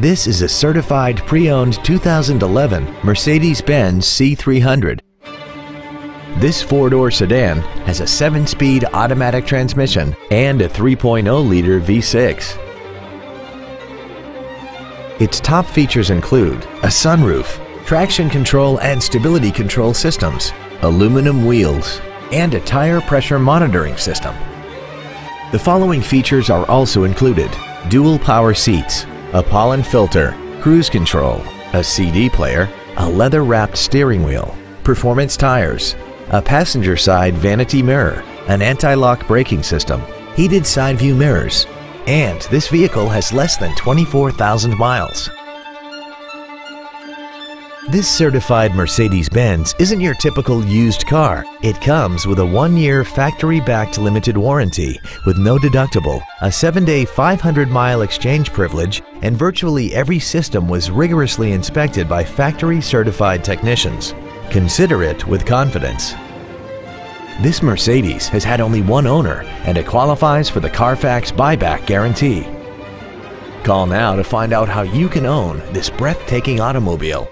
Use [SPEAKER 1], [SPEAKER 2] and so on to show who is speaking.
[SPEAKER 1] This is a certified pre-owned 2011 Mercedes-Benz C300. This four-door sedan has a seven-speed automatic transmission and a 3.0-liter V6. Its top features include a sunroof, traction control and stability control systems, aluminum wheels, and a tire pressure monitoring system. The following features are also included. Dual power seats, a pollen filter, cruise control, a CD player, a leather-wrapped steering wheel, performance tires, a passenger side vanity mirror, an anti-lock braking system, heated side view mirrors, and this vehicle has less than 24,000 miles. This certified Mercedes-Benz isn't your typical used car. It comes with a one-year factory-backed limited warranty with no deductible, a 7-day 500-mile exchange privilege, and virtually every system was rigorously inspected by factory-certified technicians. Consider it with confidence. This Mercedes has had only one owner and it qualifies for the Carfax buyback guarantee. Call now to find out how you can own this breathtaking automobile